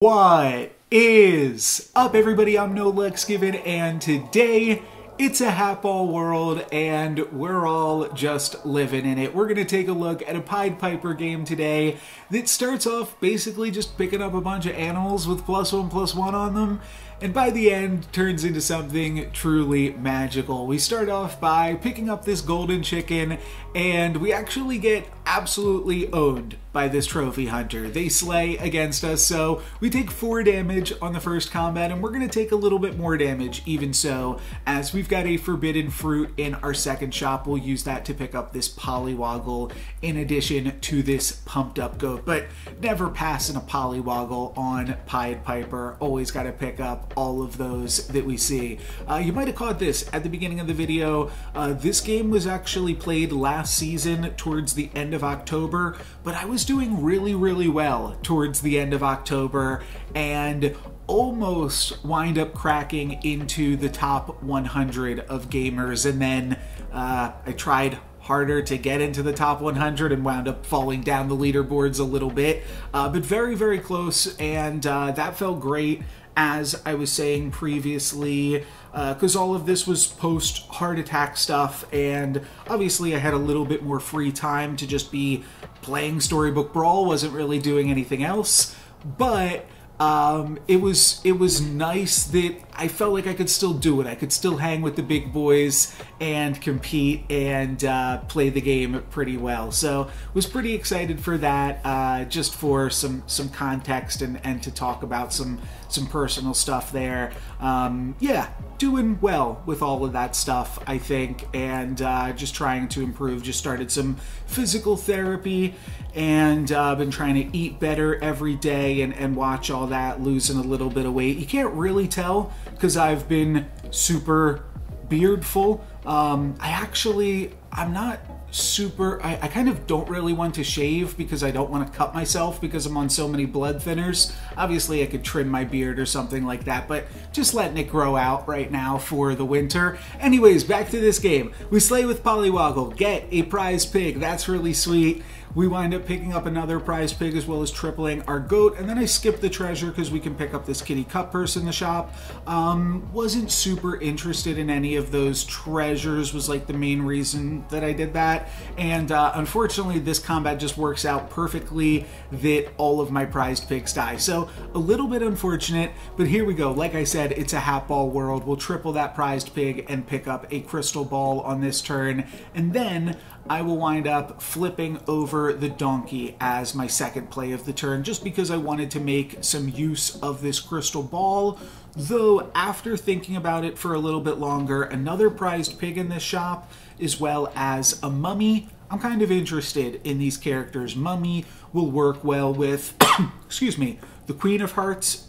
What is up everybody? I'm No Lucks Given and today it's a Hatball world and we're all just living in it. We're going to take a look at a Pied Piper game today that starts off basically just picking up a bunch of animals with plus one plus one on them and by the end turns into something truly magical. We start off by picking up this golden chicken and we actually get absolutely owned by this trophy hunter. They slay against us, so we take 4 damage on the first combat, and we're going to take a little bit more damage even so, as we've got a forbidden fruit in our second shop. We'll use that to pick up this Polywoggle in addition to this pumped up goat, but never passing a Polywoggle on Pied Piper. Always got to pick up all of those that we see. Uh, you might have caught this at the beginning of the video. Uh, this game was actually played last season towards the end of October, but I was doing really, really well towards the end of October and almost wind up cracking into the top 100 of gamers. And then uh, I tried harder to get into the top 100 and wound up falling down the leaderboards a little bit, uh, but very, very close. And uh, that felt great as I was saying previously, because uh, all of this was post heart attack stuff, and obviously I had a little bit more free time to just be playing Storybook Brawl, wasn't really doing anything else, but um, it was it was nice that I felt like I could still do it. I could still hang with the big boys and compete and uh, play the game pretty well. So was pretty excited for that. Uh, just for some some context and and to talk about some some personal stuff there. Um, yeah, doing well with all of that stuff, I think, and uh, just trying to improve. Just started some physical therapy and uh, been trying to eat better every day and, and watch all that, losing a little bit of weight. You can't really tell because I've been super beardful. Um, I actually, I'm not super I, I, kind of don't really want to shave because I don't want to cut myself because I'm on so many blood thinners. Obviously I could trim my beard or something like that, but just letting it grow out right now for the winter. Anyways, back to this game. We slay with Polywoggle, get a prize pig. That's really sweet. We wind up picking up another prize pig as well as tripling our goat, and then I skip the treasure because we can pick up this Kitty Cutpurse in the shop. Um, wasn't super interested in any of those treasures was like the main reason that I did that, and uh, unfortunately this combat just works out perfectly that all of my prized pigs die. So a little bit unfortunate, but here we go. Like I said, it's a Hatball world. We'll triple that prized pig and pick up a crystal ball on this turn, and then I will wind up flipping over the donkey as my second play of the turn just because I wanted to make some use of this crystal ball. Though, after thinking about it for a little bit longer, another prized pig in this shop, as well as a mummy. I'm kind of interested in these characters. Mummy will work well with, excuse me, the Queen of Hearts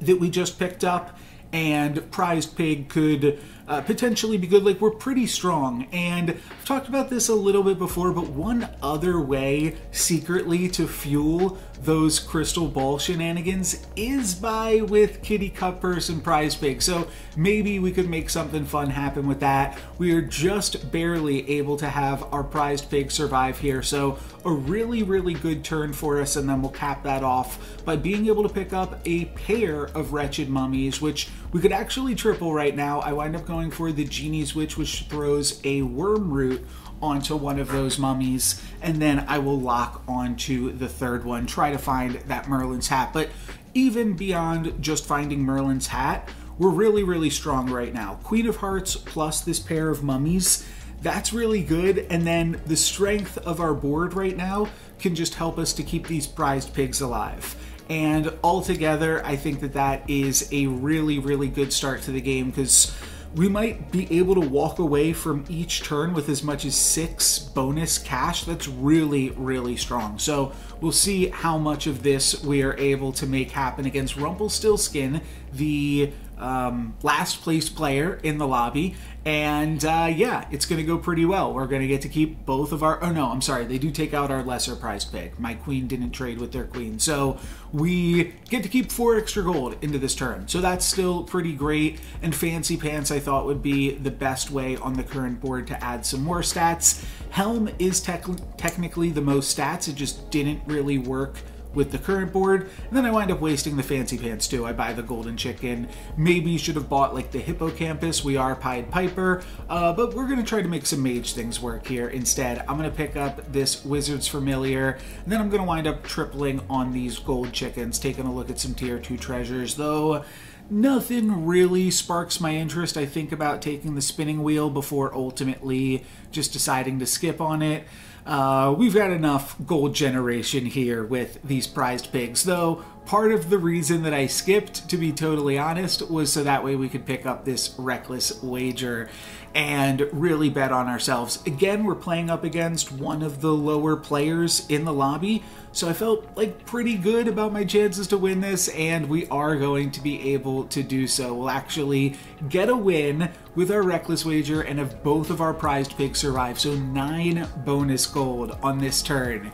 that we just picked up, and prized pig could uh, potentially be good. Like, we're pretty strong. And I've talked about this a little bit before, but one other way secretly to fuel those crystal ball shenanigans is by with Kitty Cutpurse and Prize Pig. So maybe we could make something fun happen with that. We are just barely able to have our prized pig survive here. So a really, really good turn for us. And then we'll cap that off by being able to pick up a pair of Wretched Mummies, which we could actually triple right now. I wind up going for the Genie's Wish, which throws a Worm Root onto one of those mummies, and then I will lock onto the third one, try to find that Merlin's hat. But even beyond just finding Merlin's hat, we're really, really strong right now. Queen of Hearts plus this pair of mummies, that's really good. And then the strength of our board right now can just help us to keep these prized pigs alive. And altogether, I think that that is a really, really good start to the game because we might be able to walk away from each turn with as much as six bonus cash. That's really, really strong. So we'll see how much of this we are able to make happen against Rumpelstiltskin, the um, last place player in the lobby. And uh, yeah, it's going to go pretty well. We're going to get to keep both of our. Oh no, I'm sorry. They do take out our lesser prize pick. My queen didn't trade with their queen. So we get to keep four extra gold into this turn. So that's still pretty great. And Fancy Pants, I thought, would be the best way on the current board to add some more stats. Helm is technically the most stats. It just didn't really work with the current board, and then I wind up wasting the fancy pants too. I buy the golden chicken. Maybe should have bought like the hippocampus. We are Pied Piper, uh, but we're gonna try to make some mage things work here instead. I'm gonna pick up this wizard's familiar, and then I'm gonna wind up tripling on these gold chickens, taking a look at some tier two treasures, though nothing really sparks my interest. I think about taking the spinning wheel before ultimately just deciding to skip on it. Uh, we've got enough gold generation here with these prized pigs, though part of the reason that I skipped, to be totally honest, was so that way we could pick up this reckless wager and really bet on ourselves. Again, we're playing up against one of the lower players in the lobby, so I felt like pretty good about my chances to win this, and we are going to be able to do so. We'll actually get a win with our reckless wager and have both of our prized pigs survive, so nine bonus gold on this turn.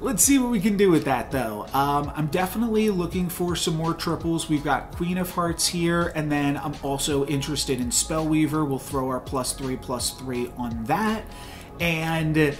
Let's see what we can do with that though. Um, I'm definitely looking for some more triples. We've got Queen of Hearts here, and then I'm also interested in Spellweaver. We'll throw our plus three, plus three on that. And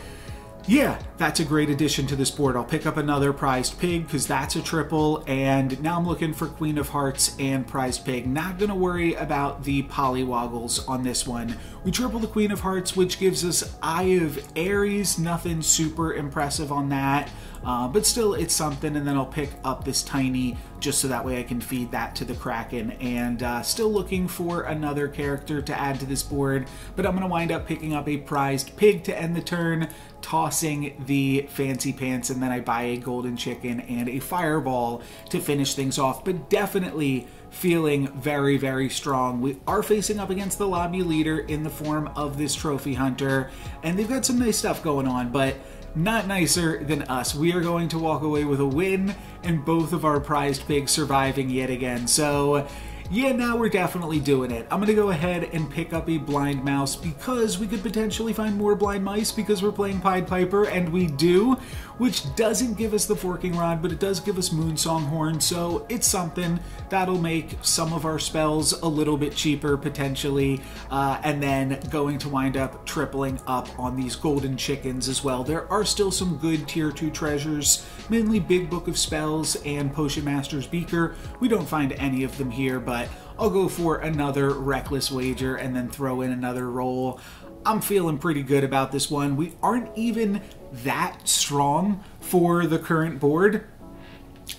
yeah, that's a great addition to this board. I'll pick up another prized pig because that's a triple, and now I'm looking for Queen of Hearts and prized pig. Not gonna worry about the polywoggles on this one. We triple the Queen of Hearts, which gives us Eye of Ares. Nothing super impressive on that. Uh, but still, it's something, and then I'll pick up this tiny just so that way I can feed that to the Kraken. And uh, still looking for another character to add to this board, but I'm going to wind up picking up a prized pig to end the turn, tossing the fancy pants, and then I buy a golden chicken and a fireball to finish things off. But definitely feeling very, very strong. We are facing up against the lobby leader in the form of this trophy hunter, and they've got some nice stuff going on, but not nicer than us. We are going to walk away with a win and both of our prized pigs surviving yet again. So yeah, now we're definitely doing it. I'm gonna go ahead and pick up a blind mouse because we could potentially find more blind mice because we're playing Pied Piper, and we do, which doesn't give us the forking rod, but it does give us Moonsong Horn, so it's something that'll make some of our spells a little bit cheaper potentially, uh, and then going to wind up tripling up on these golden chickens as well. There are still some good tier 2 treasures, mainly Big Book of Spells and Potion Master's Beaker. We don't find any of them here, but but I'll go for another reckless wager and then throw in another roll. I'm feeling pretty good about this one. We aren't even that strong for the current board,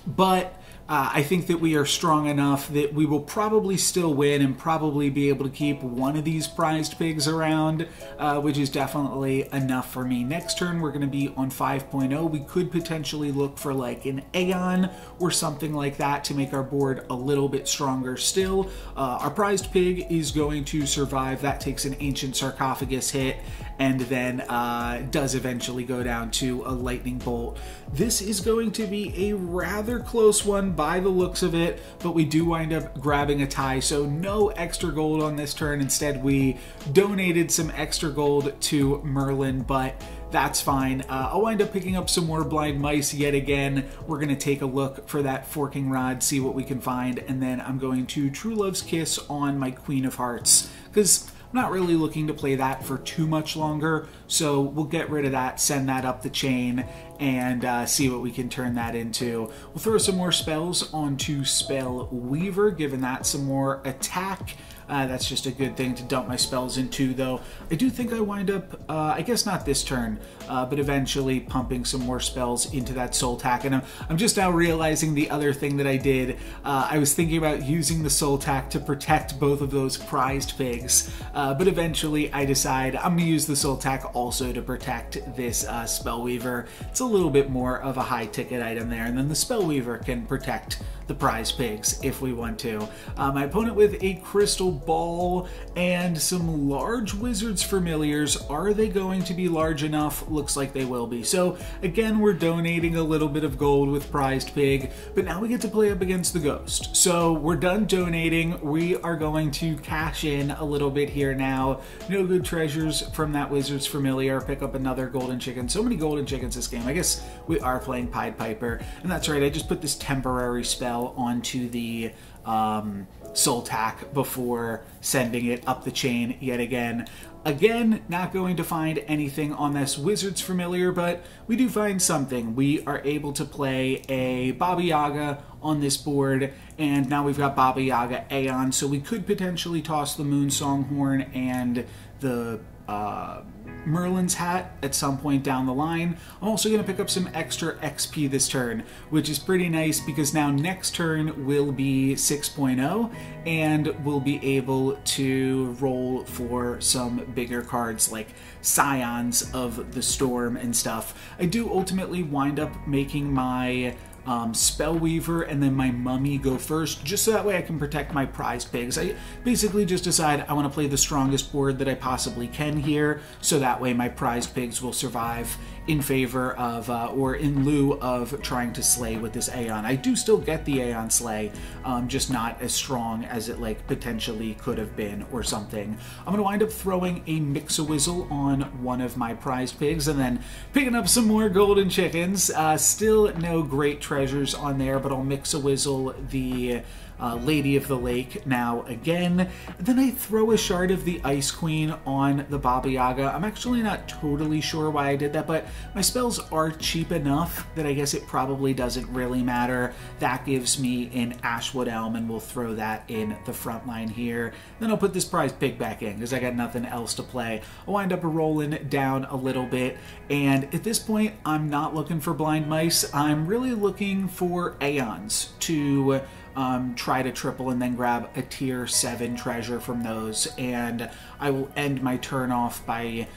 but uh, I think that we are strong enough that we will probably still win and probably be able to keep one of these prized pigs around, uh, which is definitely enough for me. Next turn, we're going to be on 5.0. We could potentially look for like an Aeon or something like that to make our board a little bit stronger still. Uh, our prized pig is going to survive. That takes an ancient sarcophagus hit and then uh, does eventually go down to a lightning bolt. This is going to be a rather close one by the looks of it, but we do wind up grabbing a tie, so no extra gold on this turn. Instead, we donated some extra gold to Merlin, but that's fine. Uh, I'll wind up picking up some more blind mice yet again. We're going to take a look for that forking rod, see what we can find, and then I'm going to True Love's Kiss on my Queen of Hearts, because not really looking to play that for too much longer, so we'll get rid of that, send that up the chain, and uh, see what we can turn that into. We'll throw some more spells onto Spell Weaver, giving that some more attack. Uh, that's just a good thing to dump my spells into, though. I do think I wind up, uh, I guess not this turn, uh, but eventually pumping some more spells into that Soltak. And I'm, I'm just now realizing the other thing that I did. Uh, I was thinking about using the Soltak to protect both of those prized pigs, uh, but eventually I decide I'm going to use the Soltak also to protect this uh, Spellweaver. It's a little bit more of a high ticket item there, and then the Spellweaver can protect the prize pigs if we want to. Uh, my opponent with a crystal ball and some large wizards familiars. Are they going to be large enough? Looks like they will be. So again, we're donating a little bit of gold with prized pig, but now we get to play up against the ghost. So we're done donating. We are going to cash in a little bit here now. No good treasures from that wizard's familiar. Pick up another golden chicken. So many golden chickens this game. I guess we are playing Pied Piper. And that's right, I just put this temporary spell onto the um, Soltak before sending it up the chain yet again. Again, not going to find anything on this Wizard's Familiar, but we do find something. We are able to play a Baba Yaga on this board, and now we've got Baba Yaga Aeon, so we could potentially toss the Moonsong Horn and the uh, Merlin's hat at some point down the line. I'm also going to pick up some extra XP this turn, which is pretty nice because now next turn will be 6.0 and we'll be able to roll for some bigger cards like Scions of the Storm and stuff. I do ultimately wind up making my um, Spellweaver, and then my Mummy go first, just so that way I can protect my prize pigs. I basically just decide I want to play the strongest board that I possibly can here, so that way my prize pigs will survive in favor of, uh, or in lieu of trying to slay with this Aeon. I do still get the Aeon Slay, um, just not as strong as it like potentially could have been or something. I'm going to wind up throwing a Mix-a-Wizzle on one of my prize pigs and then picking up some more golden chickens. Uh, still no great treasures on there, but I'll Mix-a-Wizzle the uh, Lady of the Lake now again. then I throw a shard of the Ice Queen on the Baba Yaga. I'm actually not totally sure why I did that, but my spells are cheap enough that I guess it probably doesn't really matter. That gives me an Ashwood Elm, and we'll throw that in the front line here. Then I'll put this prize pig back in because I got nothing else to play. I'll wind up rolling down a little bit, and at this point, I'm not looking for blind mice. I'm really looking for Aeons to um, try to triple and then grab a tier 7 treasure from those. And I will end my turn off by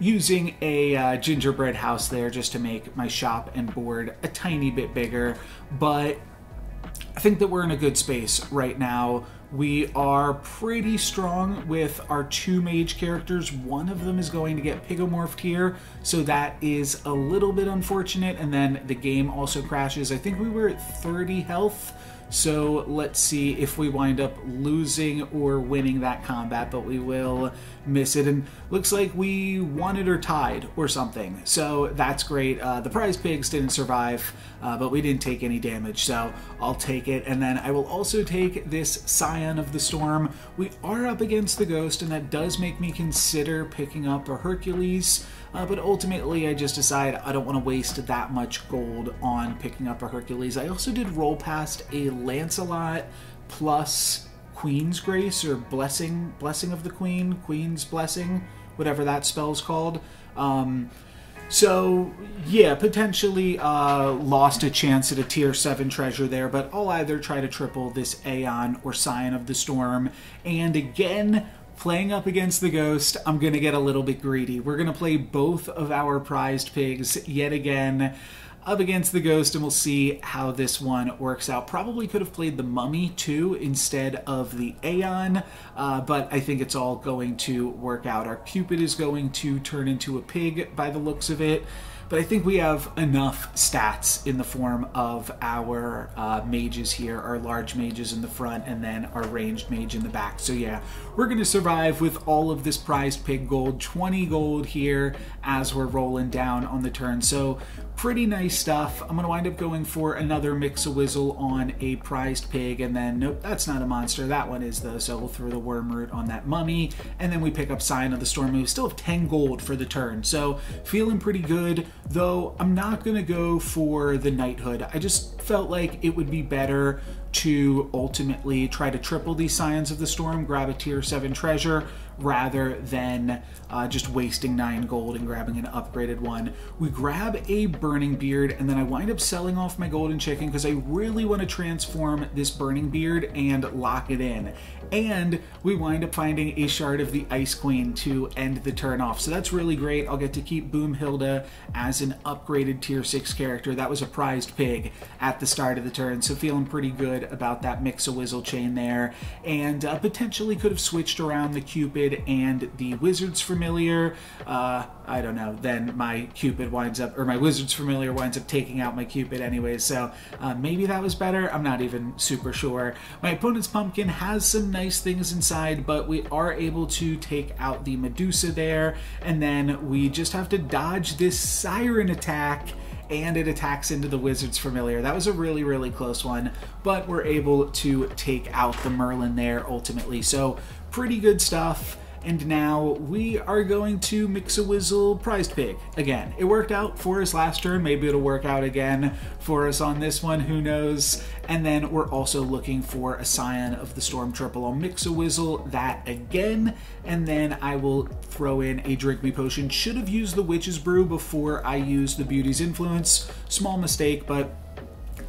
using a uh, gingerbread house there just to make my shop and board a tiny bit bigger. But I think that we're in a good space right now. We are pretty strong with our two mage characters. One of them is going to get pigomorphed here, so that is a little bit unfortunate. And then the game also crashes. I think we were at 30 health so let's see if we wind up losing or winning that combat, but we will miss it. And looks like we won it or tied or something. So that's great. Uh, the prize pigs didn't survive, uh, but we didn't take any damage. So I'll take it. And then I will also take this Scion of the Storm. We are up against the Ghost, and that does make me consider picking up a Hercules. Uh, but ultimately, I just decided I don't want to waste that much gold on picking up a Hercules. I also did roll past a Lancelot plus Queen's Grace or Blessing, Blessing of the Queen, Queen's Blessing, whatever that spell's called. Um, so, yeah, potentially uh, lost a chance at a tier 7 treasure there, but I'll either try to triple this Aeon or Scion of the Storm. And again, playing up against the ghost, I'm going to get a little bit greedy. We're going to play both of our prized pigs yet again up against the ghost and we'll see how this one works out. Probably could have played the mummy too instead of the Aeon, uh, but I think it's all going to work out. Our Cupid is going to turn into a pig by the looks of it but I think we have enough stats in the form of our uh, mages here, our large mages in the front, and then our ranged mage in the back. So yeah, we're going to survive with all of this prized pig gold, 20 gold here as we're rolling down on the turn. So pretty nice stuff. I'm going to wind up going for another Mix-a-Wizzle on a prized pig, and then, nope, that's not a monster. That one is, though, so we'll throw the Wormroot on that mummy, and then we pick up Scion of the Storm. We still have 10 gold for the turn, so feeling pretty good, though I'm not going to go for the Knighthood. I just felt like it would be better to ultimately try to triple these Scions of the Storm, grab a tier 7 treasure, rather than uh, just wasting 9 gold and grabbing an upgraded one. We grab a Burning Beard, and then I wind up selling off my Golden Chicken because I really want to transform this Burning Beard and lock it in. And we wind up finding a Shard of the Ice Queen to end the turn off. So that's really great. I'll get to keep Boomhilda as an upgraded tier 6 character. That was a prized pig at the start of the turn, so feeling pretty good about that Mix-a-Wizzle chain there, and uh, potentially could have switched around the Cupid and the Wizard's Familiar. Uh, I don't know. Then my Cupid winds up, or my Wizard's Familiar winds up taking out my Cupid anyway, so uh, maybe that was better. I'm not even super sure. My opponent's Pumpkin has some nice things inside, but we are able to take out the Medusa there, and then we just have to dodge this Siren attack and it attacks into the Wizard's Familiar. That was a really, really close one, but we're able to take out the Merlin there ultimately. So pretty good stuff. And now we are going to Mix-a-Wizzle Prized Pig again. It worked out for us last turn. Maybe it'll work out again for us on this one. Who knows? And then we're also looking for a Scion of the Storm Triple. I'll Mix-a-Wizzle that again. And then I will throw in a Drink Me Potion. Should have used the Witch's Brew before I used the Beauty's Influence. Small mistake, but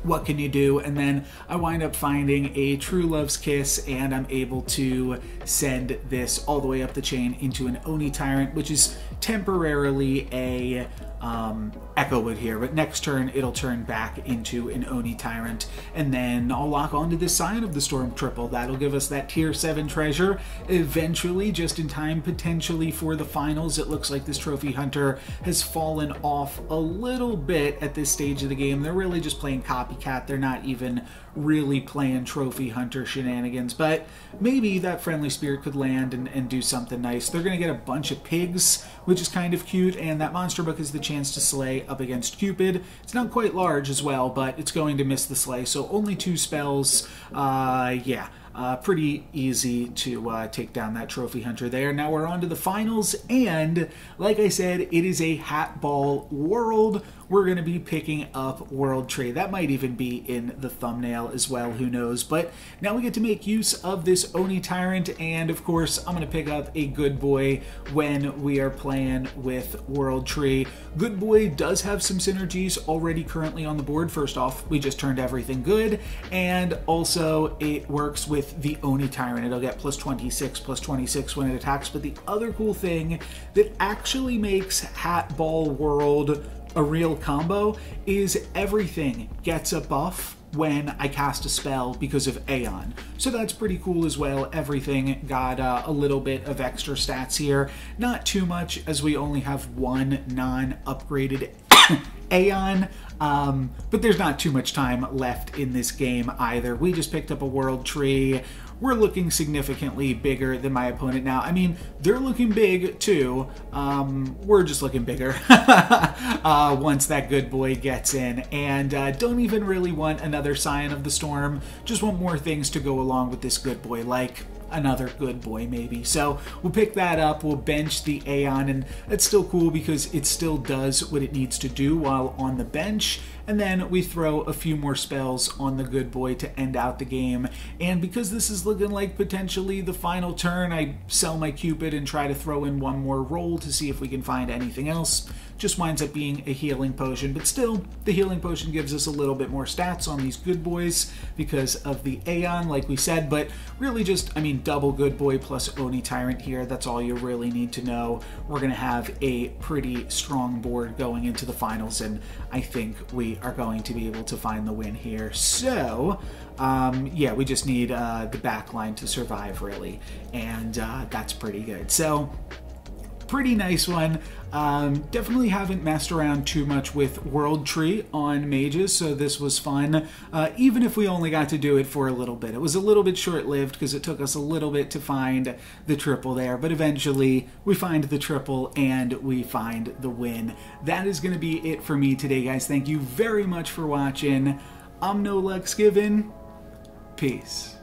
what can you do? And then I wind up finding a True Love's Kiss, and I'm able to send this all the way up the chain into an Oni Tyrant, which is temporarily a um, Echo Wood here, but next turn it'll turn back into an Oni Tyrant, and then I'll lock onto this Scion of the Storm triple. That'll give us that tier 7 treasure. Eventually, just in time potentially for the finals, it looks like this Trophy Hunter has fallen off a little bit at this stage of the game. They're really just playing copycat. They're not even really playing Trophy Hunter shenanigans, but maybe that Friendly Spirit could land and, and do something nice. They're going to get a bunch of pigs, which is kind of cute, and that Monster Book is the chance to slay up against Cupid. It's not quite large as well, but it's going to miss the slay, so only two spells. Uh, yeah. Uh, pretty easy to uh, take down that trophy hunter there. Now we're on to the finals, and like I said, it is a hat ball world we're going to be picking up World Tree. That might even be in the thumbnail as well, who knows. But now we get to make use of this Oni Tyrant, and of course, I'm going to pick up a Good Boy when we are playing with World Tree. Good Boy does have some synergies already currently on the board. First off, we just turned everything good, and also it works with the Oni Tyrant. It'll get plus 26, plus 26 when it attacks, but the other cool thing that actually makes Hatball World a real combo is everything gets a buff when I cast a spell because of Aeon. So that's pretty cool as well. Everything got uh, a little bit of extra stats here. Not too much as we only have one non-upgraded Aeon, um, but there's not too much time left in this game either. We just picked up a World Tree we're looking significantly bigger than my opponent now. I mean, they're looking big too. Um, we're just looking bigger uh, once that good boy gets in. And uh, don't even really want another Scion of the Storm. Just want more things to go along with this good boy, like another good boy maybe. So we'll pick that up, we'll bench the Aeon, and that's still cool because it still does what it needs to do while on the bench. And then we throw a few more spells on the good boy to end out the game. And because this is looking like potentially the final turn, I sell my Cupid and try to throw in one more roll to see if we can find anything else just winds up being a healing potion. But still, the healing potion gives us a little bit more stats on these good boys because of the Aeon, like we said. But really just, I mean, double good boy plus Oni Tyrant here. That's all you really need to know. We're going to have a pretty strong board going into the finals, and I think are going to be able to find the win here. So, um, yeah, we just need uh, the back line to survive, really, and uh, that's pretty good. So, pretty nice one. Um, definitely haven't messed around too much with World Tree on mages, so this was fun, uh, even if we only got to do it for a little bit. It was a little bit short-lived because it took us a little bit to find the triple there, but eventually we find the triple and we find the win. That is going to be it for me today, guys. Thank you very much for watching. I'm No Lucks Given. Peace.